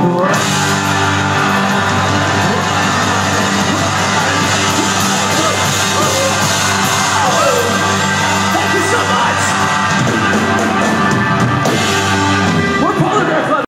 Wow.